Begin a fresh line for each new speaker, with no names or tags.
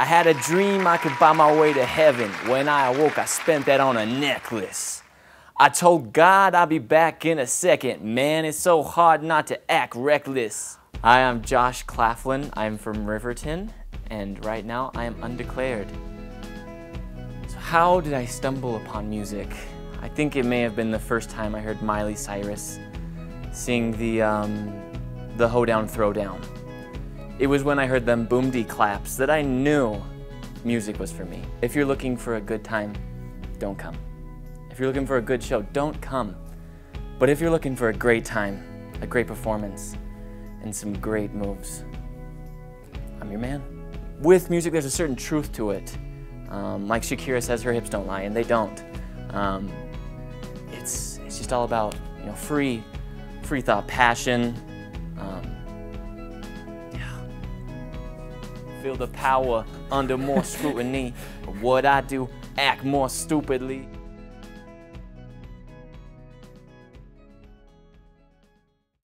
I had a dream I could buy my way to heaven. When I awoke, I spent that on a necklace. I told God I'd be back in a second. Man, it's so hard not to act reckless. Hi, I'm Josh Claflin. I'm from Riverton, and right now I am undeclared. So, how did I stumble upon music? I think it may have been the first time I heard Miley Cyrus sing the, um, the Hoedown Throwdown. It was when I heard them boom de claps that I knew music was for me. If you're looking for a good time, don't come. If you're looking for a good show, don't come. But if you're looking for a great time, a great performance, and some great moves, I'm your man. With music, there's a certain truth to it. Um, like Shakira says, her hips don't lie, and they don't. Um, it's, it's just all about you know free, free thought, passion, feel the power under more scrutiny. What I do, act more stupidly.